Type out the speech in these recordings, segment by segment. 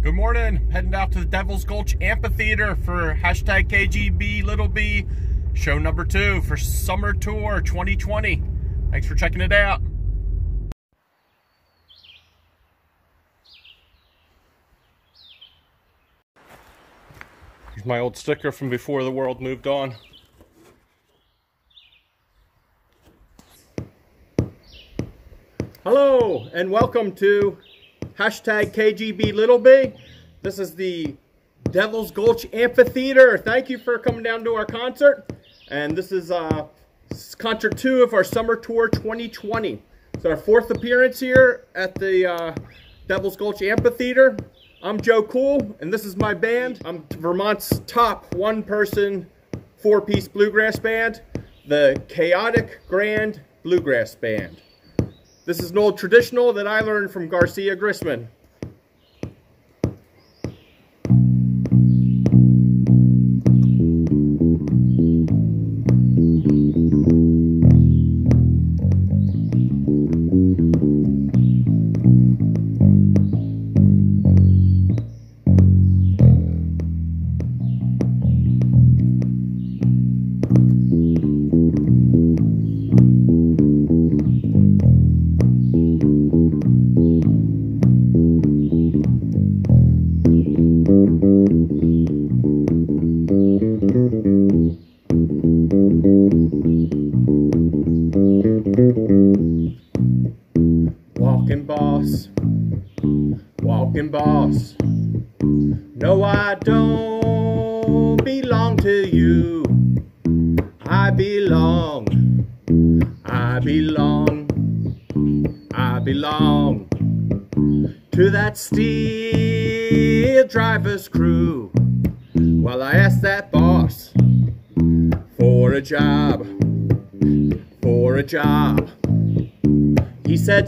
Good morning. Heading out to the Devil's Gulch Amphitheater for hashtag KGB Little B show number two for Summer Tour 2020. Thanks for checking it out. Here's my old sticker from before the world moved on. Hello and welcome to hashtag KGB Little Big. This is the Devil's Gulch Amphitheater. Thank you for coming down to our concert. And this is uh, concert two of our summer tour 2020. It's our fourth appearance here at the uh, Devil's Gulch Amphitheater. I'm Joe Cool, and this is my band. I'm Vermont's top one-person, four-piece bluegrass band, the Kaotic Grande Bluegrass Band. This is an old traditional that I learned from Garcia Grisman.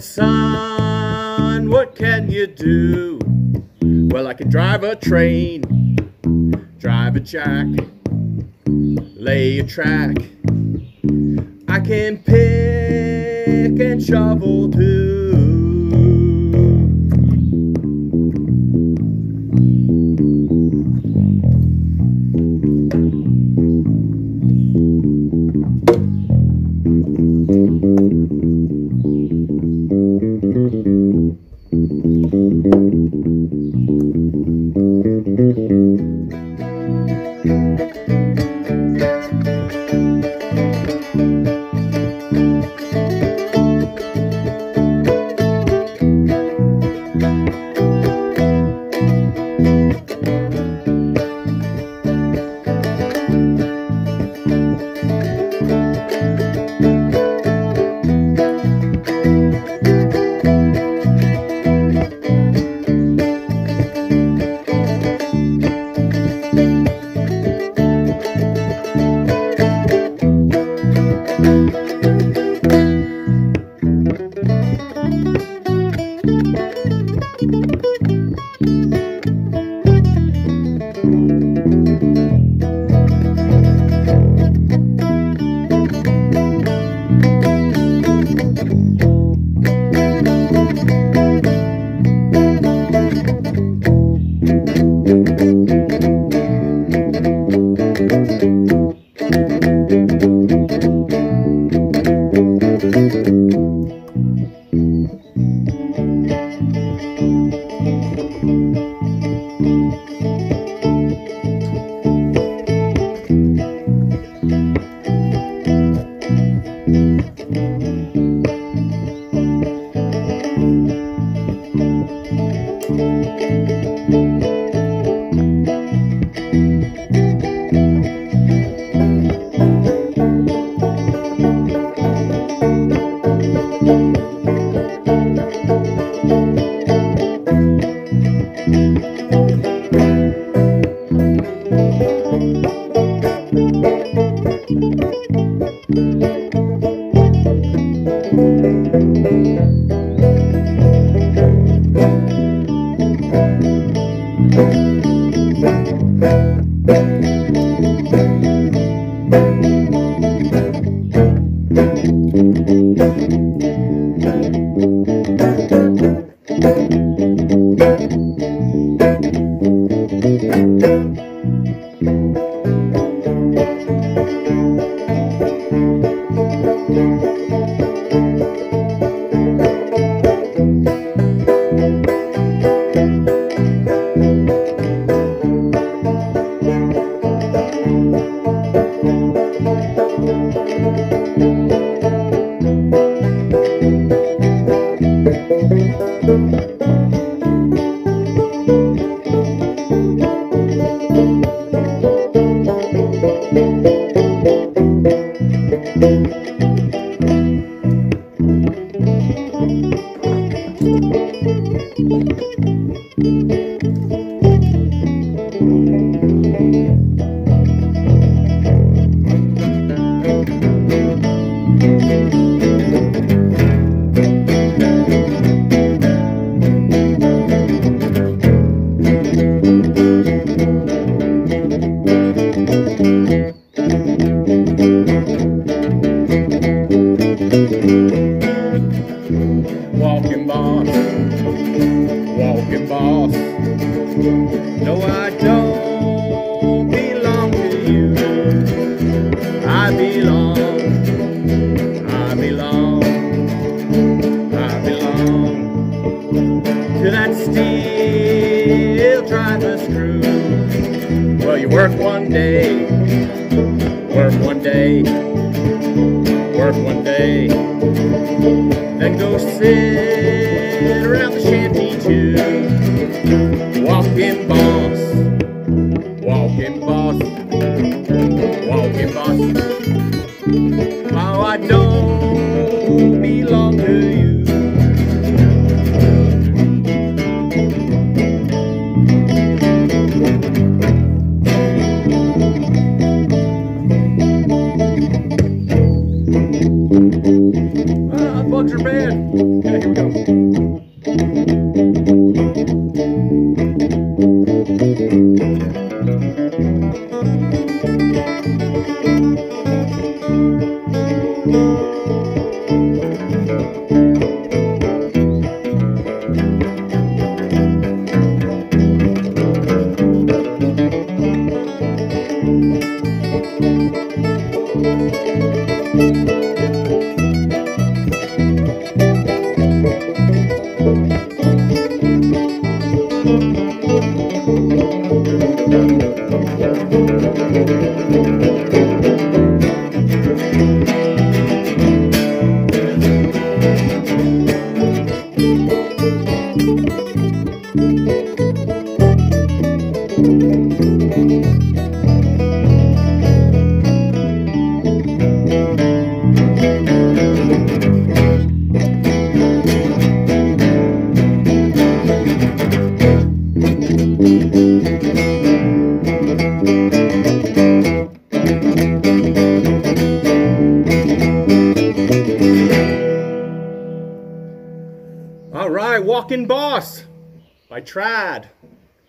Son, what can you do? Well, I can drive a train, drive a jack, lay a track. I can pick and shovel too. Work one day, work one day. Then go sit around the shanty too. Walking boss, walking boss,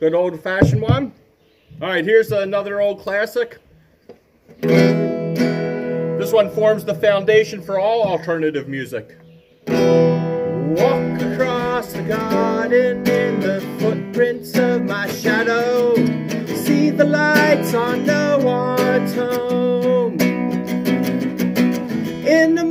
Good old fashioned one. All right, here's another old classic. This one forms the foundation for all alternative music. Walk across the garden in the footprints of my shadow. See the lights on no one's home. In the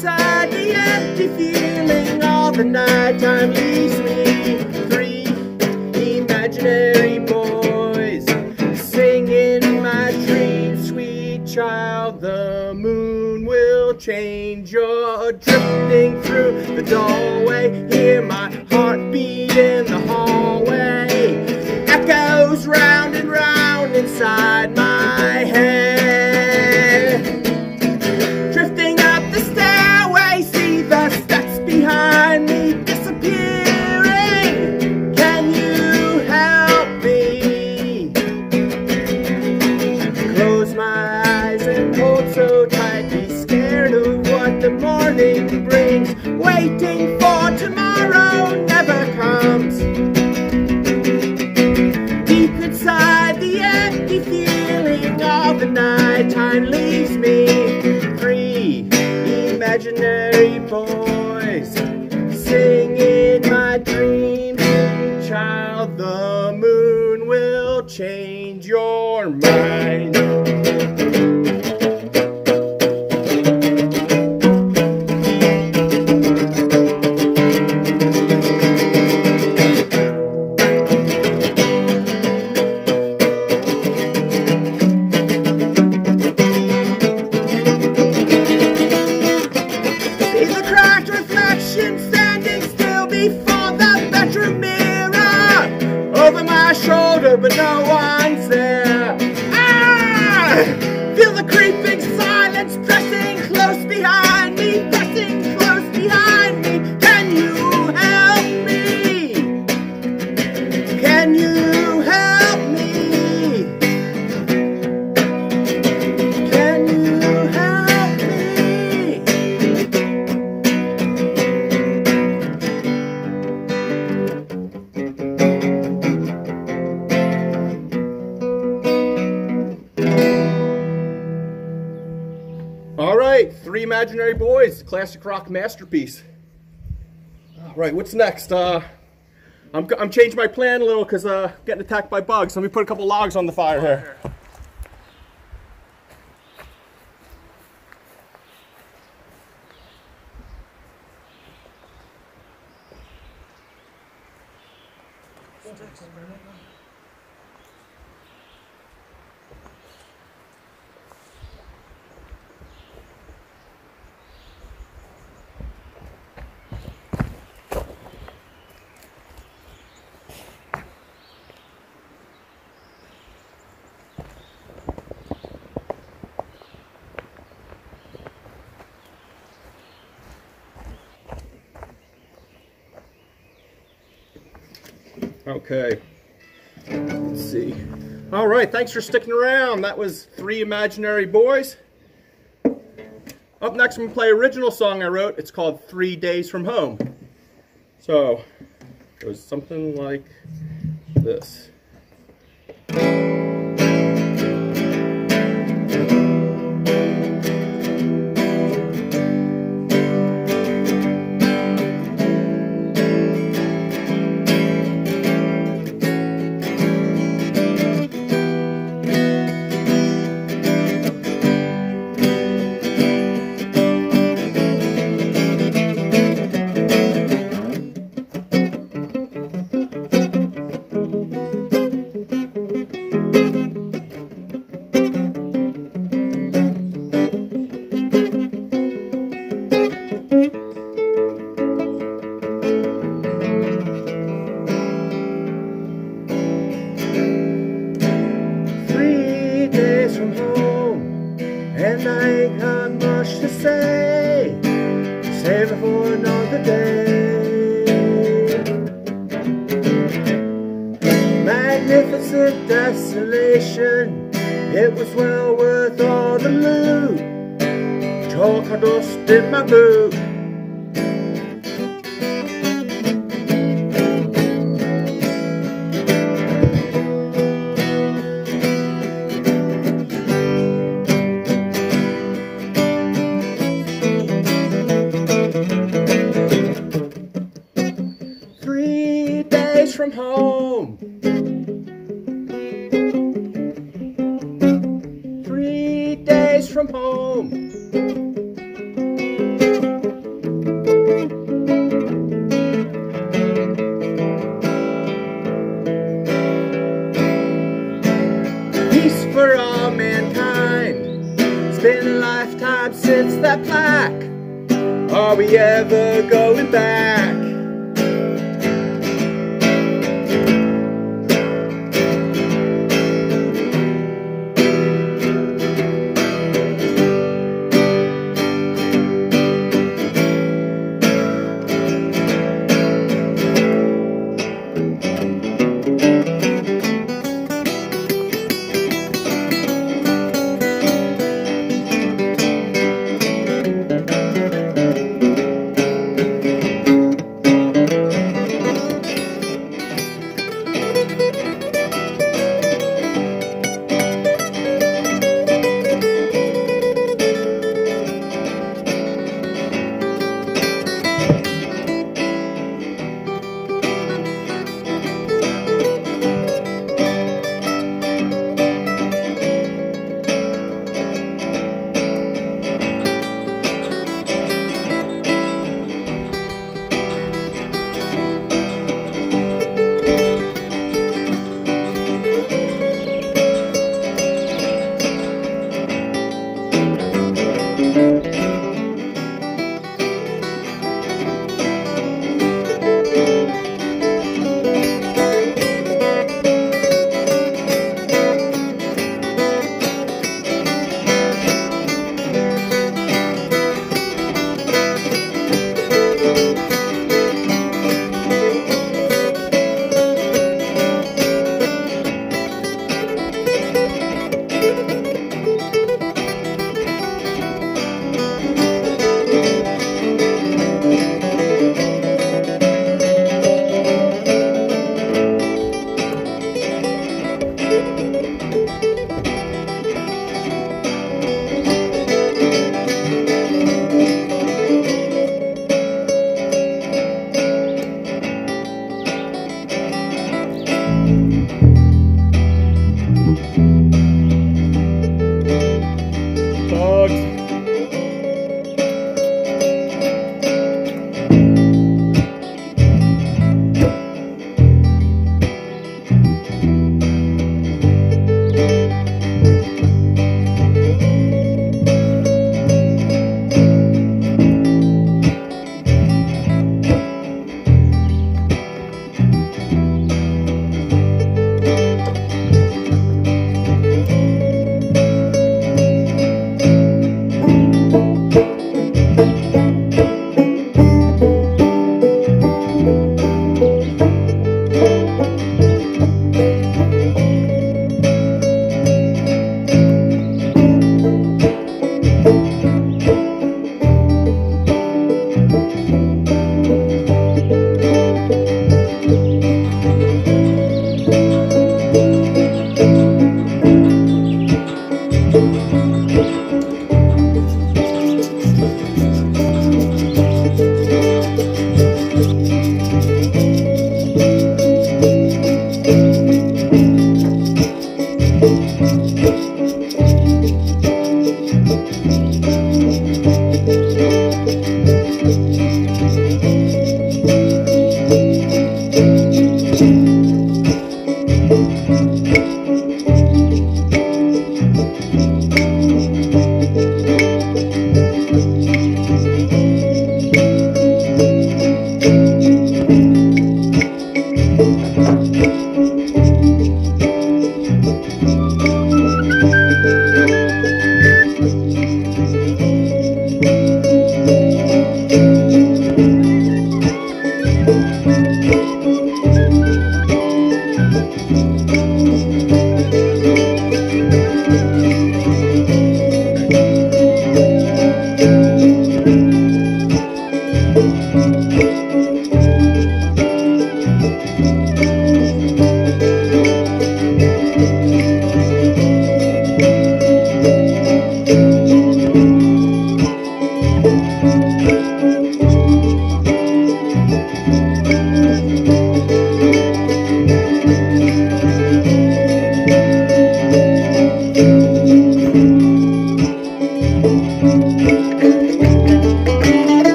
inside the empty feeling, all the nighttime leaves me three imaginary boys sing in my dreams, sweet child. The moon will change. You're drifting through the doorway. Rock masterpiece. All right, what's next? Uh, I'm, I'm changing my plan a little because uh, getting attacked by bugs. Let me put a couple logs on the fire here. Okay. Let's see. All right, thanks for sticking around. That was Three Imaginary Boys. Up next, I'm going to play original song I wrote. It's called Three Days From Home. So, it was something like this.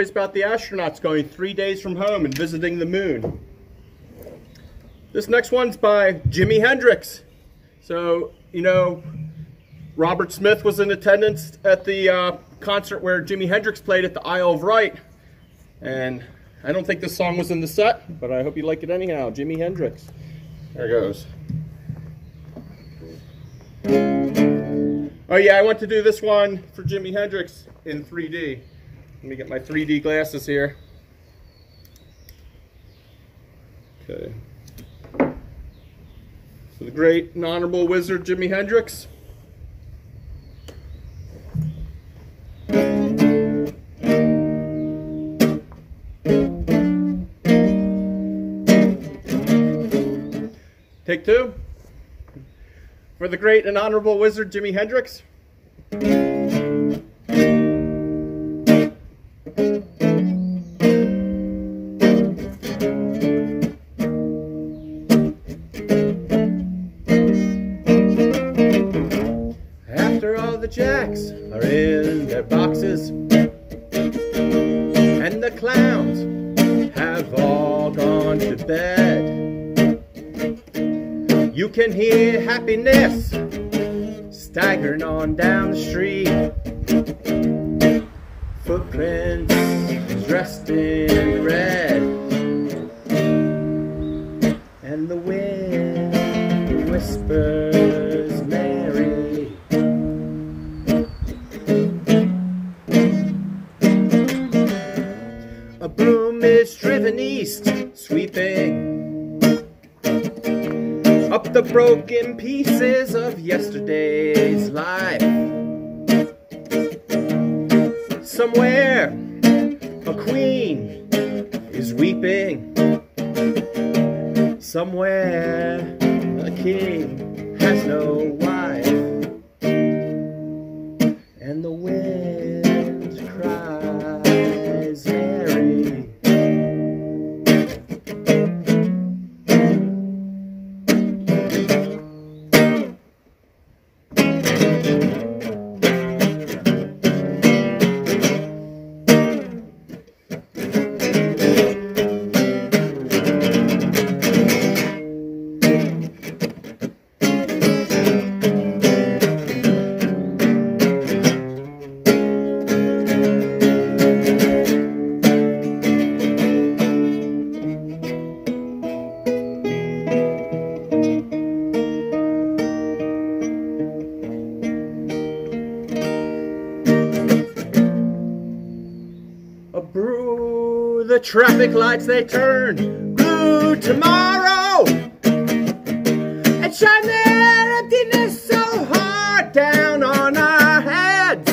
Is about the astronauts going three days from home and visiting the moon. This next one's by Jimi Hendrix. So, you know, Robert Smith was in attendance at the uh, concert where Jimi Hendrix played at the Isle of Wight. And I don't think this song was in the set, but I hope you like it anyhow. Jimi Hendrix. There it goes. Oh yeah, I want to do this one for Jimi Hendrix in 3D. Let me get my 3D glasses here. Okay. So the great and honorable wizard Jimi Hendrix. Take two. For the great and honorable wizard Jimi Hendrix. On down the street. Traffic lights they turn blue tomorrow and shine their emptiness so hard down on our heads.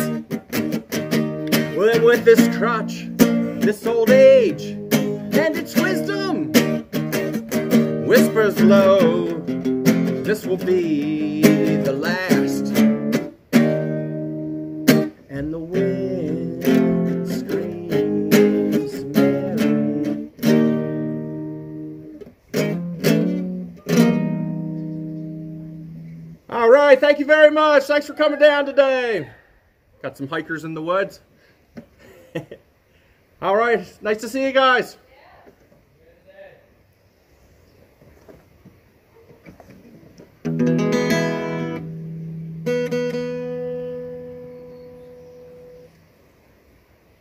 Well, then with this crutch, this old age, and its wisdom whispers low, this will be the last. Thanks for coming down today. Got some hikers in the woods. All right, nice to see you guys.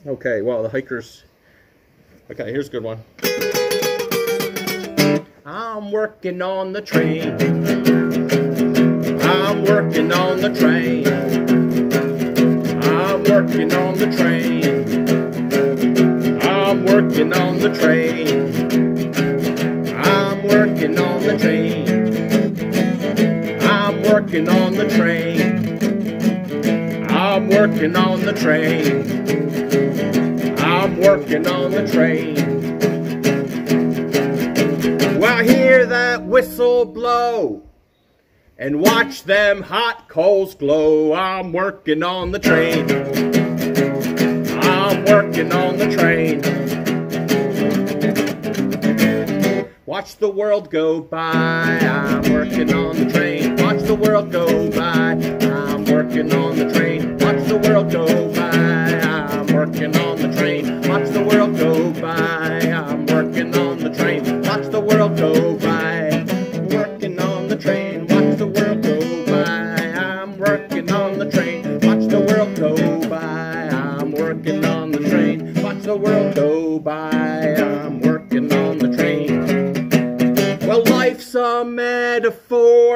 Okay, well, the hikers. Okay, here's a good one. I'm working on the train. I'm working on the train. I'm working on the train. I'm working on the train. I'm working on the train. I'm working on the train. I'm working on the train. I'm working on the train. Well, I hear that whistle blow and watch them hot coals glow. I'm working on the train. I'm working on the train. Watch the world go by. I'm working on the train. Watch the world go by. I'm working on the train. Watch the world go by. I'm working on the train. Watch the world go by. I'm working on the train. Watch the world go by.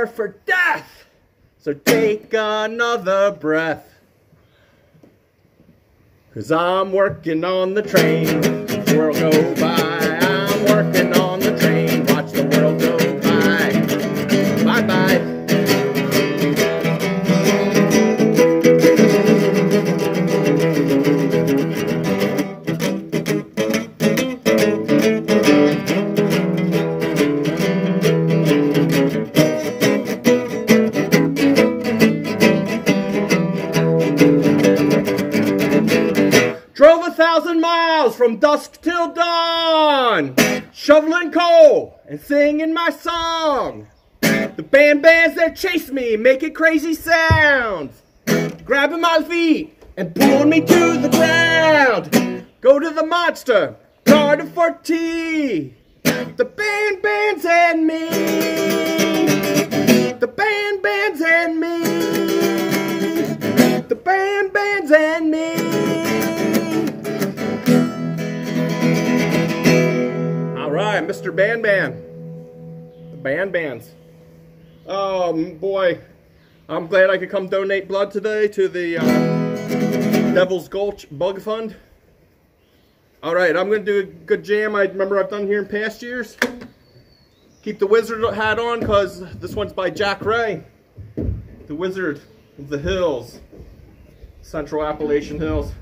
For death. So take another breath. Cause I'm working on the train. World go by. from dusk till dawn, shoveling coal and singing my song. The band bands that chase me, making crazy sounds, grabbing my feet and pulling me to the ground. Go to the monster, garden for tea. The band bands and me. The band bands and me. The band bands and me. Ban Ban. The Ban Bans. Um, boy, I'm glad I could come donate blood today to the uh, Devil's Gulch Bug Fund. All right, I'm going to do a good jam I remember I've done here in past years. Keep the wizard hat on because this one's by Jack Ray. The Wizard of the Hills. Central Appalachian Hills.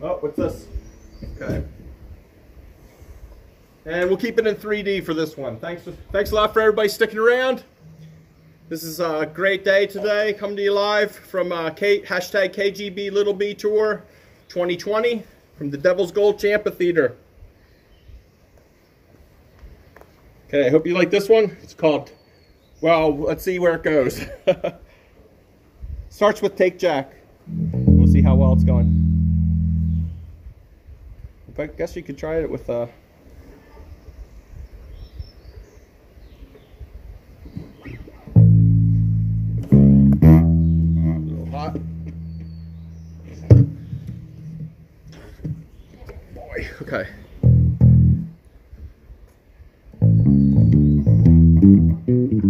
Oh, what's this? Okay. And we'll keep it in 3D for this one. Thanks, thanks a lot for everybody sticking around. This is a great day today. Coming to you live from uh, K, hashtag KGB Little B Tour 2020 from the Devil's Gulch Amphitheater. Okay, I hope you like this one. It's called, well, let's see where it goes. Starts with Take Jack. We'll see how well it's going. I guess you could try it with uh, hot. Boy, okay. Uh,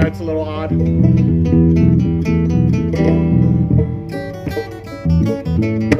know it's a little odd. Thank you.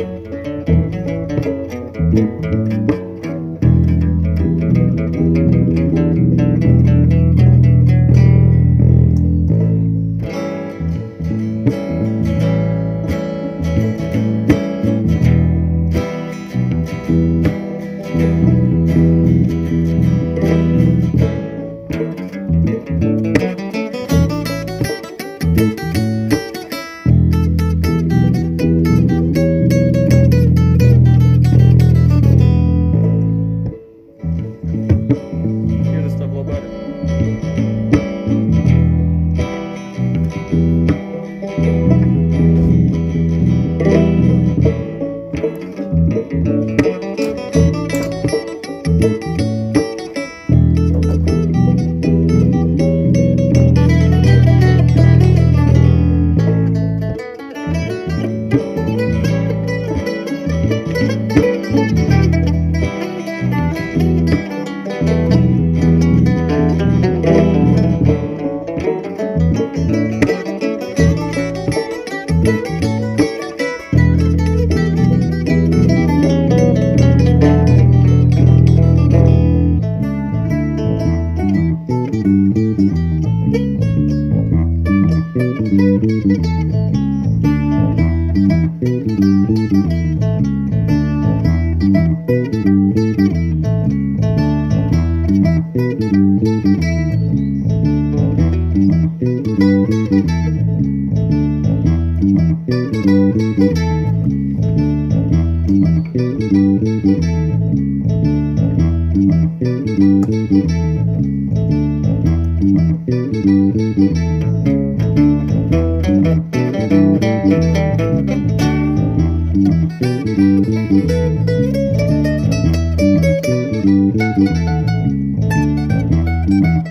Old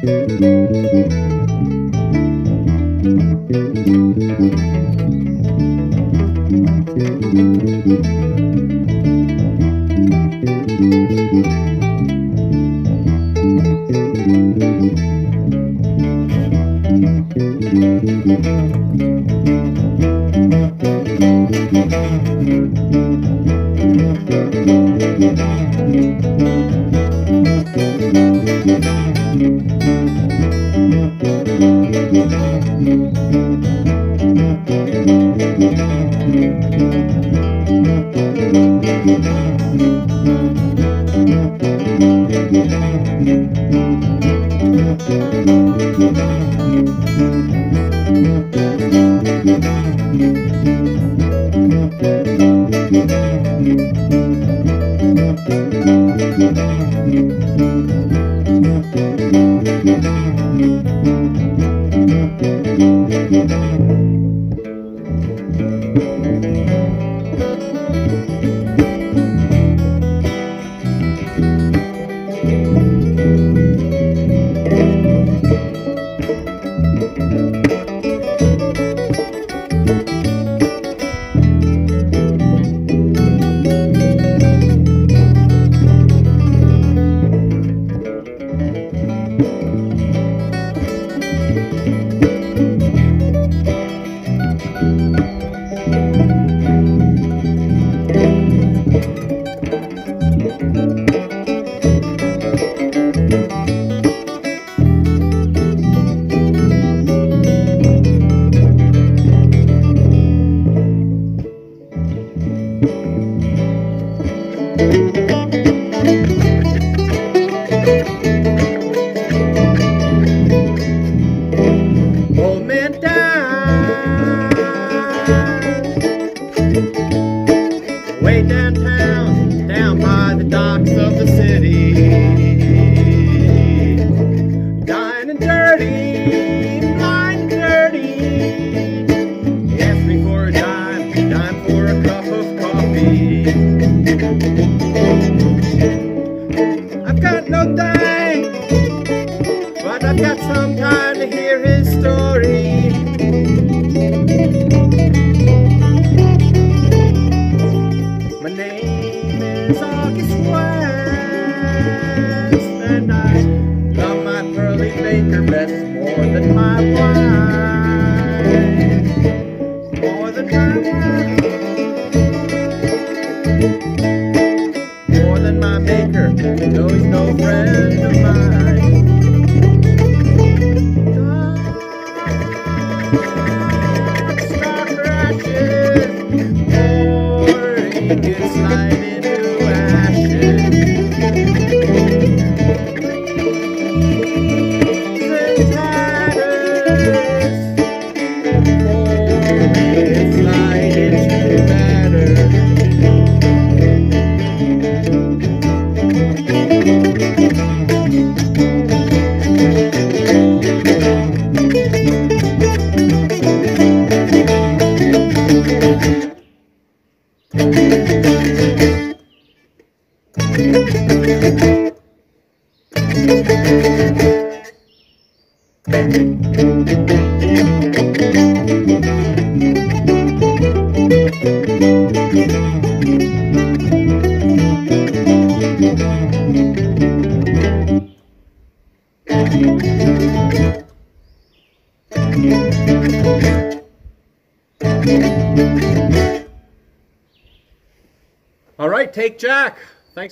city. Dying and dirty, blind and dirty. Asked me for a dime, dime for a cup of coffee.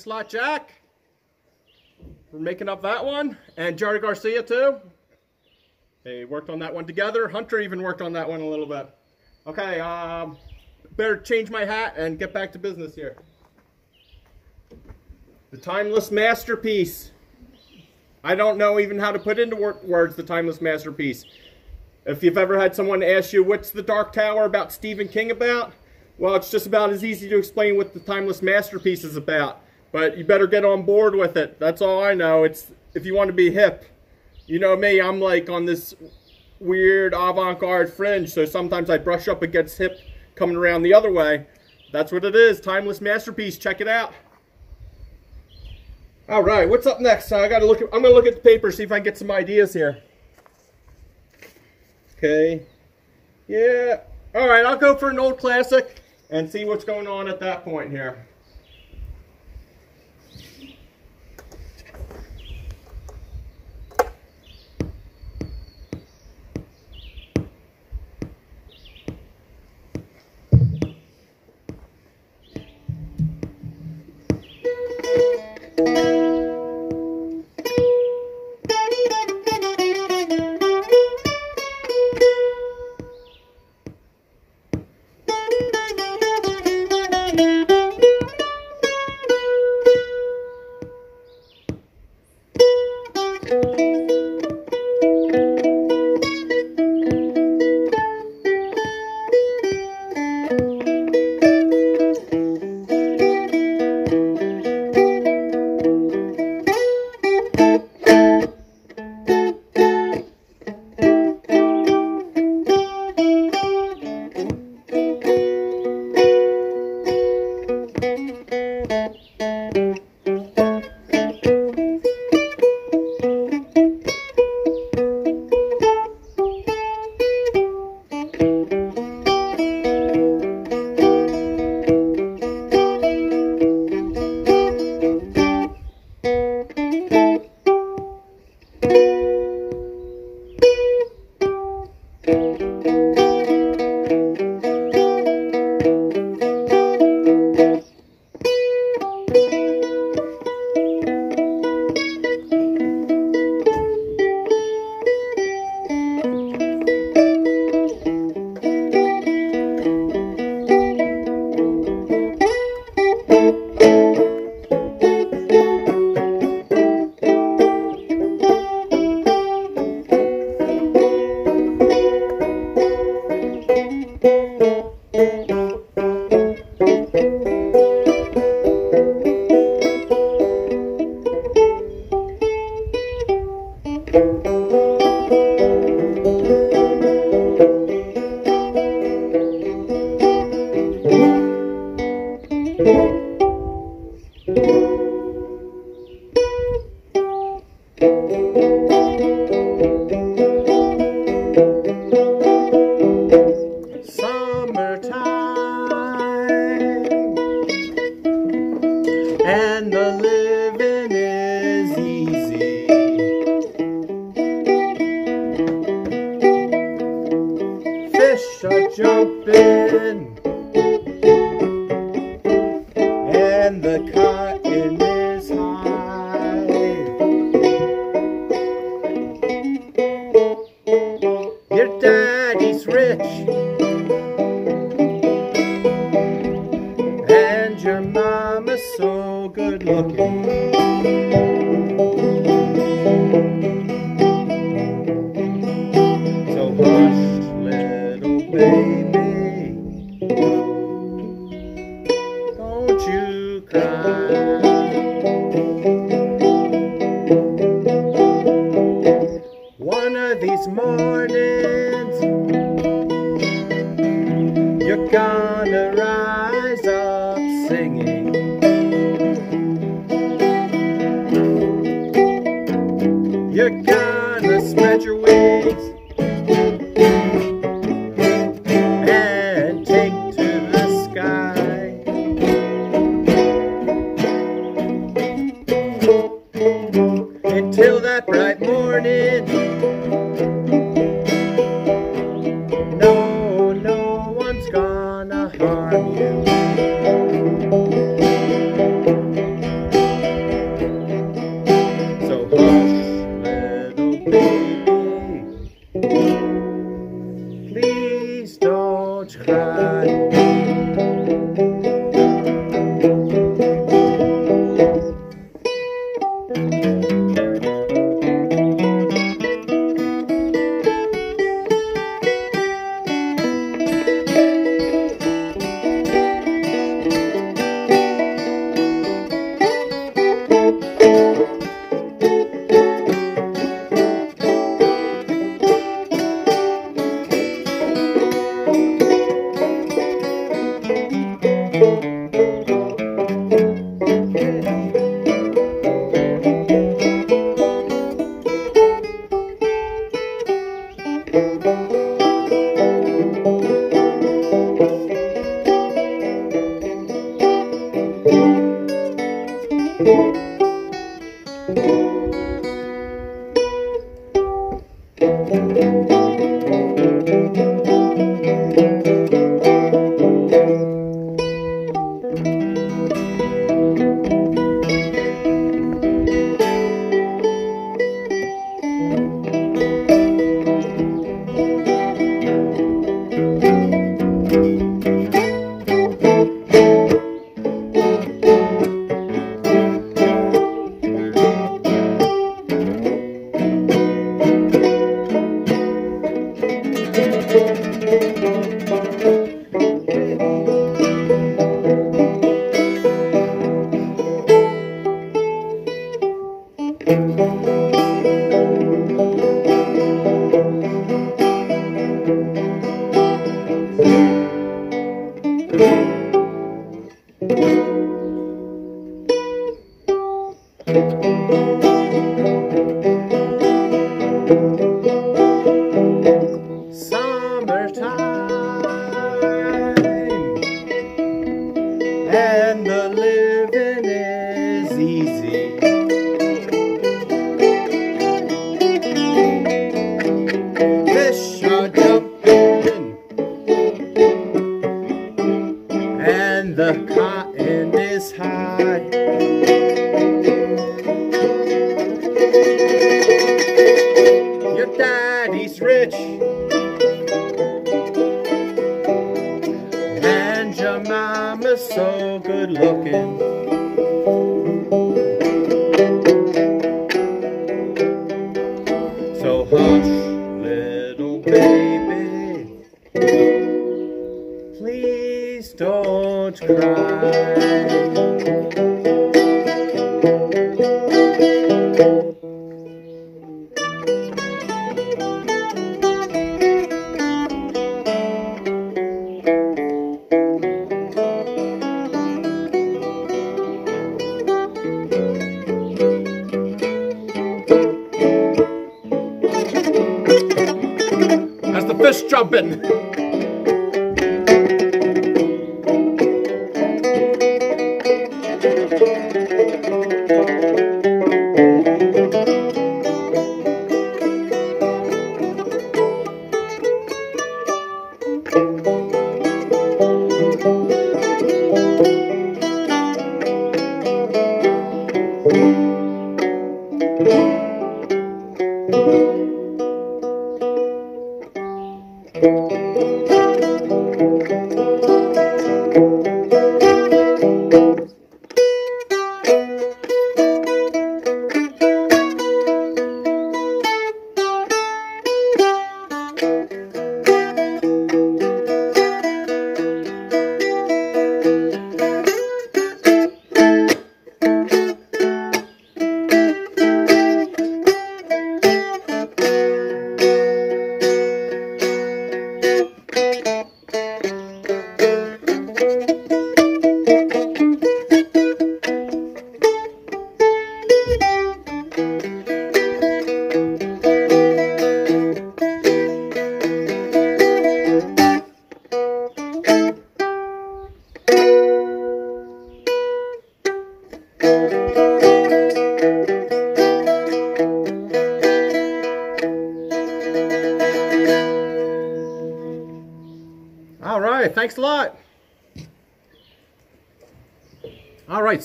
Thanks a lot, Jack, for making up that one. And Jerry Garcia, too. They worked on that one together. Hunter even worked on that one a little bit. Okay, um, better change my hat and get back to business here. The Timeless Masterpiece. I don't know even how to put into words the Timeless Masterpiece. If you've ever had someone ask you, what's the Dark Tower about Stephen King about? Well, it's just about as easy to explain what the Timeless Masterpiece is about. But you better get on board with it. That's all I know. It's if you want to be hip. you know me, I'm like on this weird avant-garde fringe, so sometimes I brush up against hip coming around the other way. That's what it is. Timeless masterpiece. Check it out. All right, what's up next? I got to look. At, I'm gonna look at the paper, see if I can get some ideas here. Okay. Yeah. All right, I'll go for an old classic and see what's going on at that point here.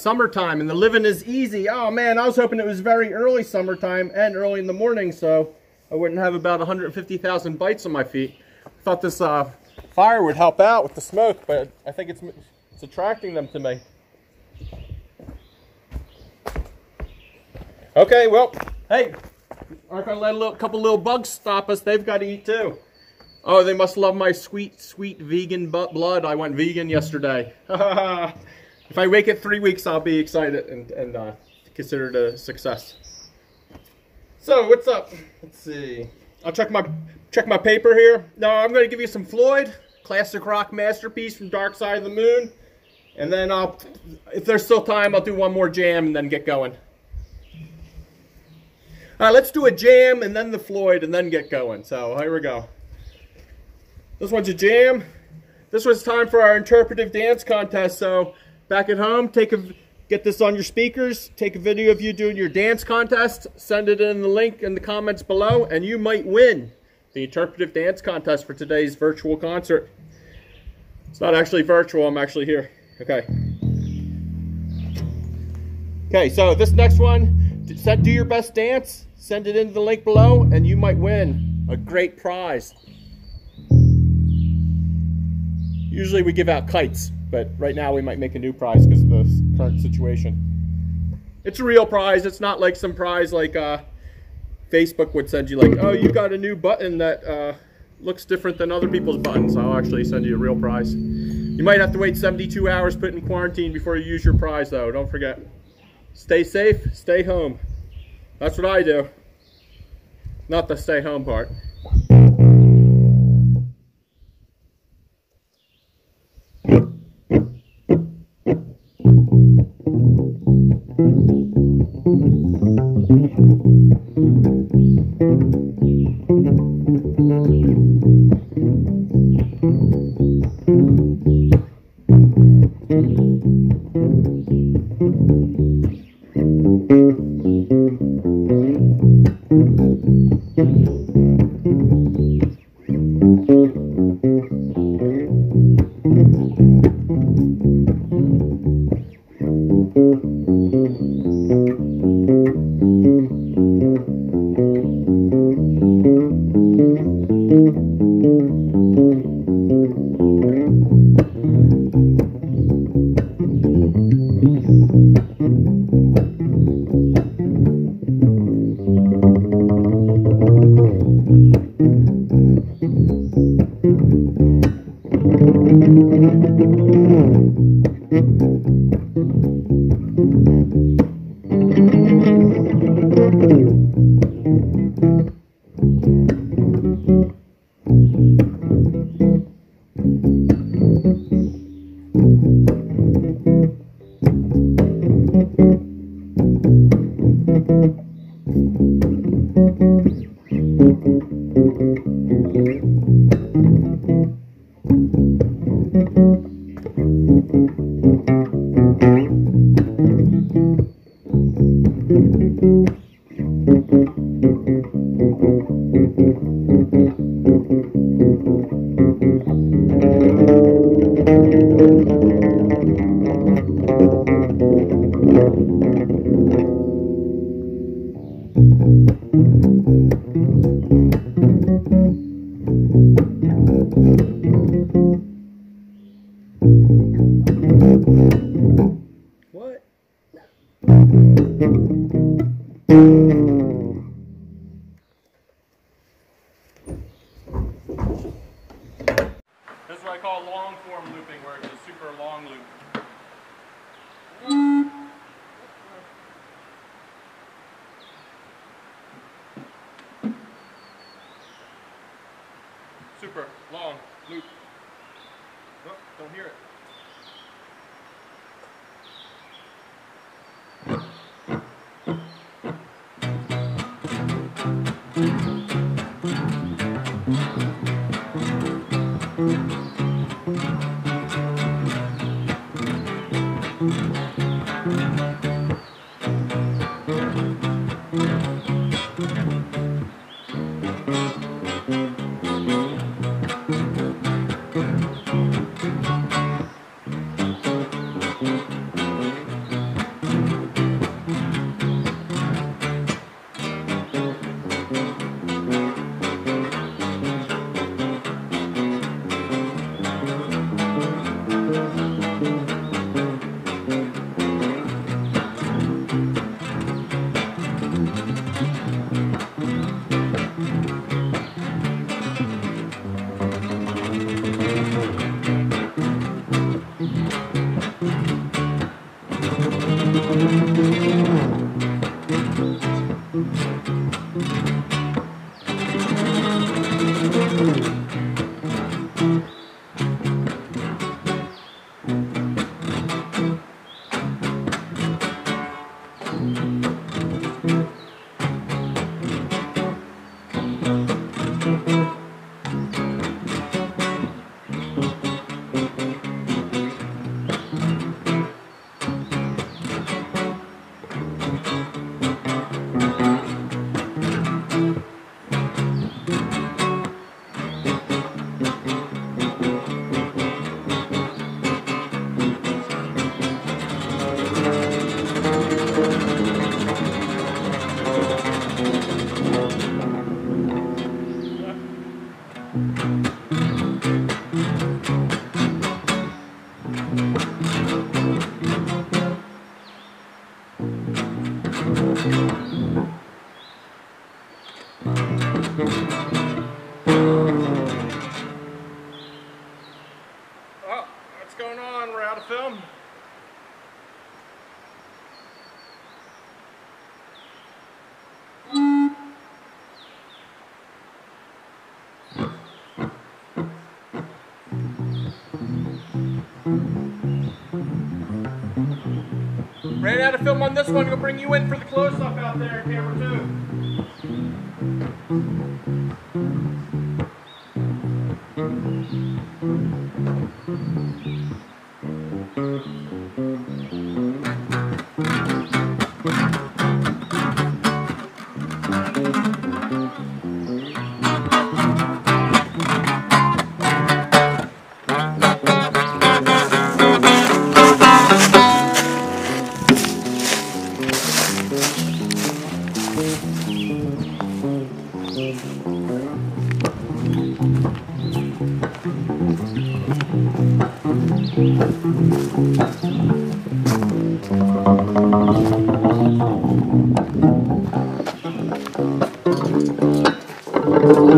Summertime and the living is easy. Oh man, I was hoping it was very early summertime and early in the morning so I wouldn't have about 150,000 bites on my feet. Thought this uh, fire would help out with the smoke, but I think it's, it's attracting them to me. Okay, well, hey, aren't gonna let a little, couple little bugs stop us. They've got to eat too. Oh, they must love my sweet, sweet vegan blood. I went vegan yesterday. if I wake it three weeks, I'll be excited and, and uh, consider it a success. So, what's up? Let's see. I'll check my check my paper here. No, I'm going to give you some Floyd, classic rock masterpiece from Dark Side of the Moon, and then I'll, if there's still time, I'll do one more jam and then get going. All right, let's do a jam and then the Floyd and then get going. So here we go. This one's a jam. This was time for our interpretive dance contest. So back at home, take a get this on your speakers, take a video of you doing your dance contest, send it in the link in the comments below, and you might win the interpretive dance contest for today's virtual concert. It's not actually virtual, I'm actually here. Okay. Okay, so this next one, do your best dance, send it into the link below, and you might win a great prize. Usually we give out kites, but right now we might make a new prize because of the current situation. It's a real prize. It's not like some prize like uh, Facebook would send you like, oh, you got a new button that uh, looks different than other people's buttons. I'll actually send you a real prize. You might have to wait 72 hours put in quarantine before you use your prize though. Don't forget. Stay safe, stay home. That's what I do. Not the stay home part. Thank you. Ran out of film on this one. Gonna bring you in for the close-up out there, camera two. All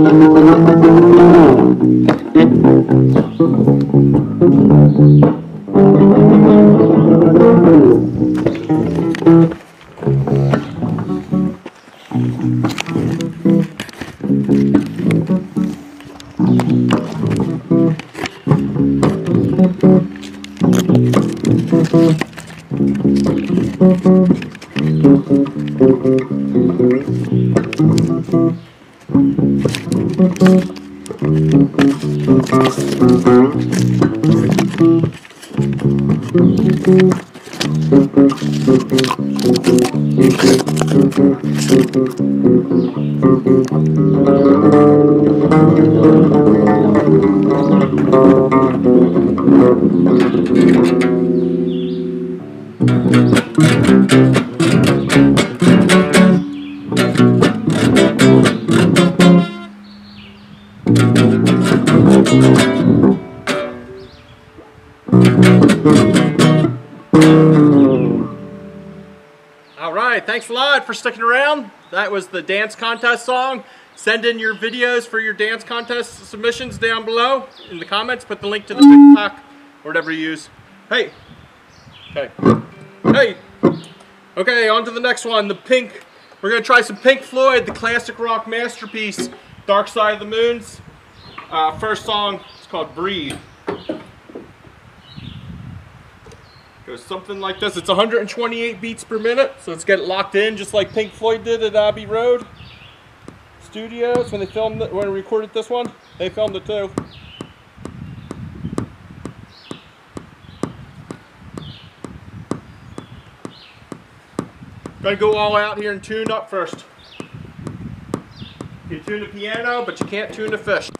was the dance contest song. Send in your videos for your dance contest submissions down below in the comments. Put the link to the TikTok or whatever you use. Hey. Okay. Hey. Okay, on to the next one. The Pink. We're gonna try some Pink Floyd, the classic rock masterpiece, Dark Side of the Moons. Uh, first song is called Breathe. Goes something like this. It's 128 beats per minute, so let's get it locked in, just like Pink Floyd did at Abbey Road Studios when they filmed it, when they recorded this one. They filmed it too. Gonna go all out here and tune up first. You can tune the piano, but you can't tune the fish.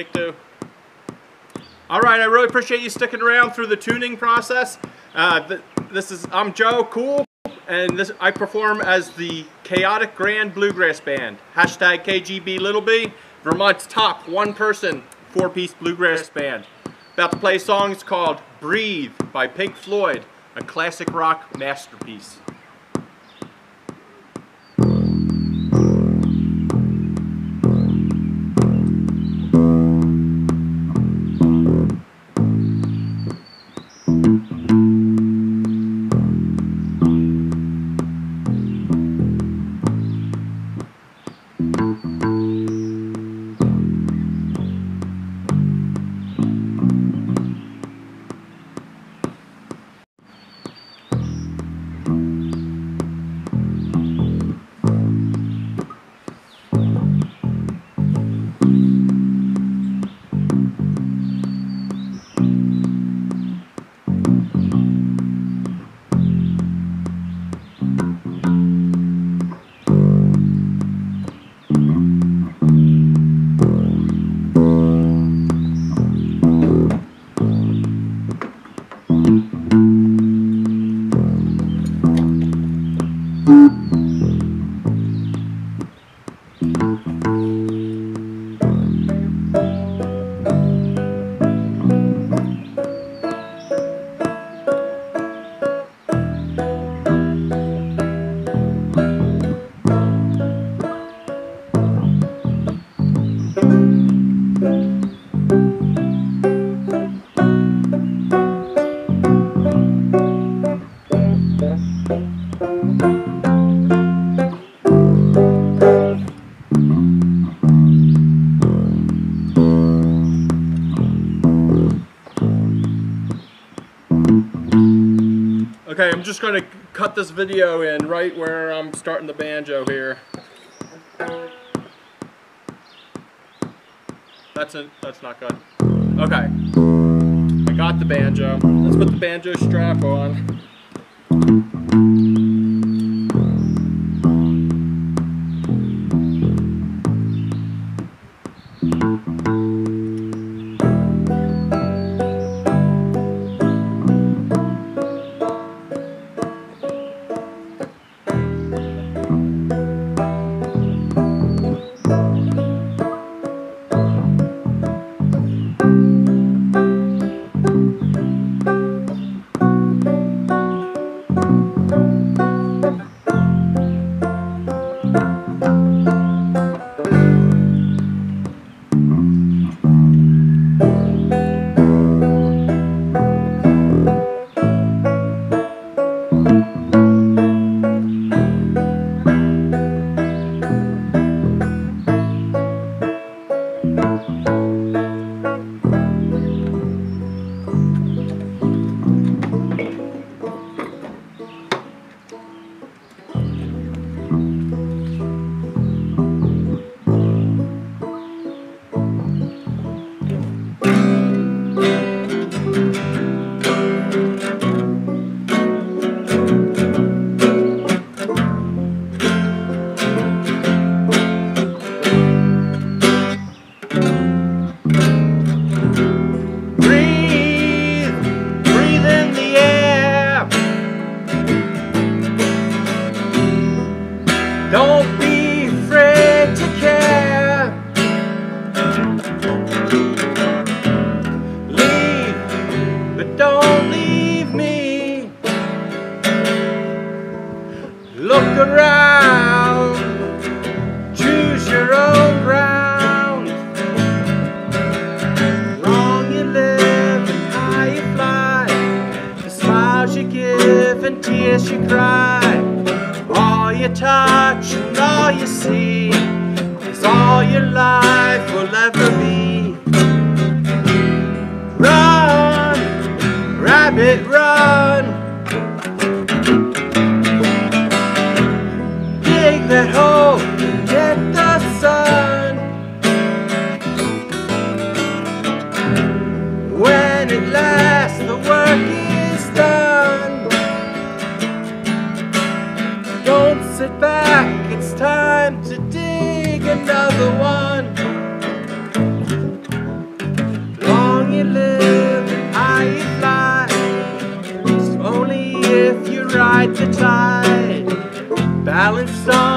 Take two. All right, I really appreciate you sticking around through the tuning process. Uh, th this is I'm Joe Cool, and this I perform as the Kaotic Grande Bluegrass Band. Hashtag KGB Little B, Vermont's top one-person four-piece bluegrass band. About to play songs called "Breathe" by Pink Floyd, a classic rock masterpiece. I'm just to cut this video in right where I'm starting the banjo here. That's a, that's not good. Okay. I got the banjo. Let's put the banjo strap on. Touch and all you see ride the tide. Balance on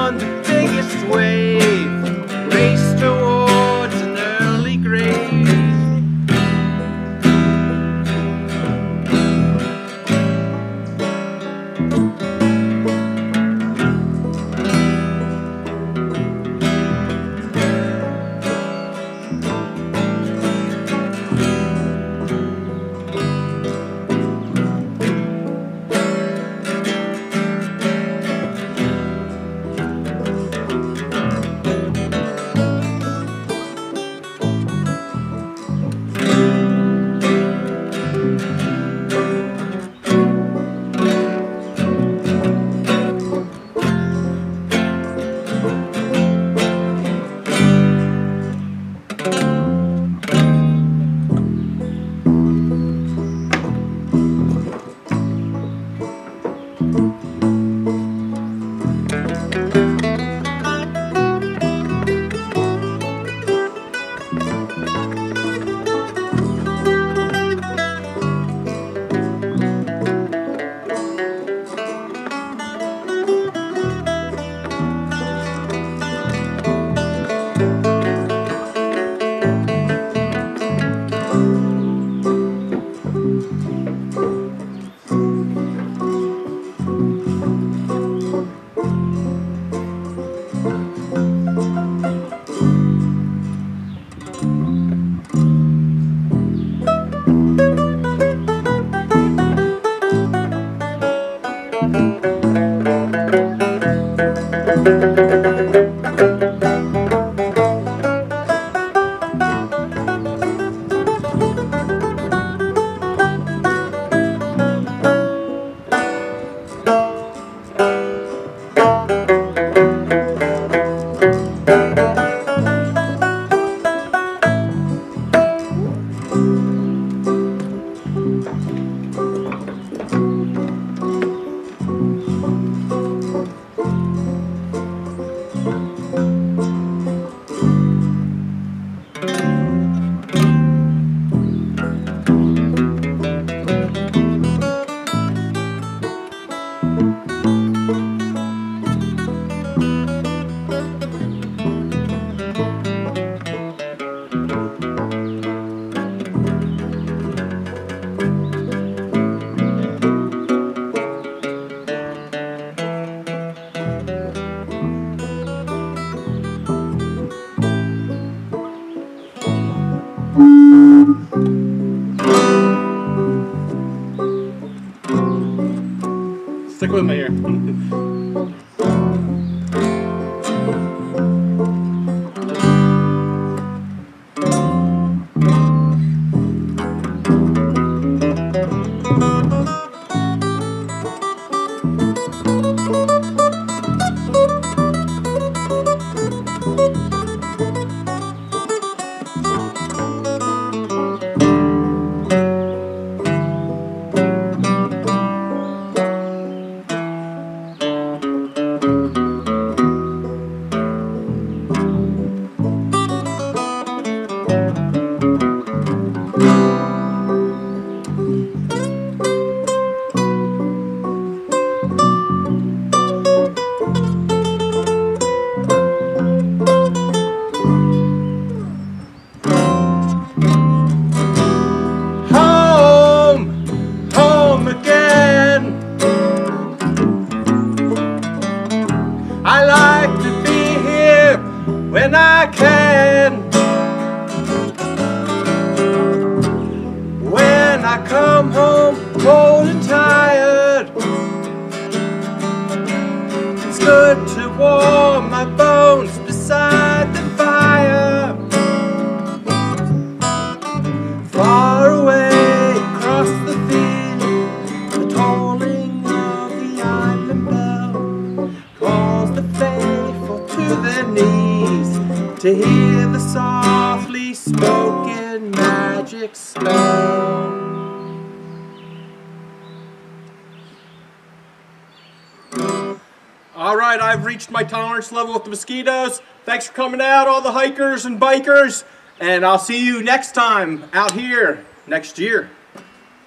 level with the mosquitoes. Thanks for coming out, all the hikers and bikers. And I'll see you next time out here next year.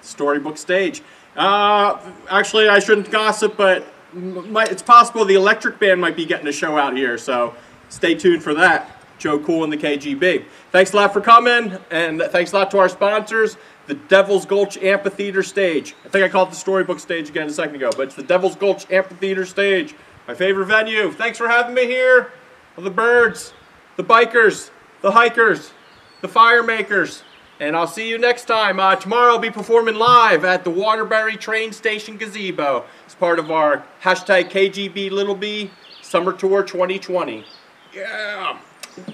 Storybook stage. Uh, actually, I shouldn't gossip, but it's possible the electric band might be getting a show out here. So stay tuned for that. Joe Cool and the KGB. Thanks a lot for coming, and thanks a lot to our sponsors, the Devil's Gulch Amphitheater Stage. I think I called it the Storybook Stage again a second ago, but it's the Devil's Gulch Amphitheater Stage, my favorite venue. Thanks for having me here. The birds, the bikers, the hikers, the fire makers. And I'll see you next time. Uh, tomorrow I'll be performing live at the Waterbury Train Station Gazebo as part of our hashtag KGB Little B Summer Tour 2020. Yeah.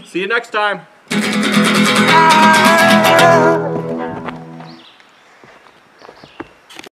See you next time.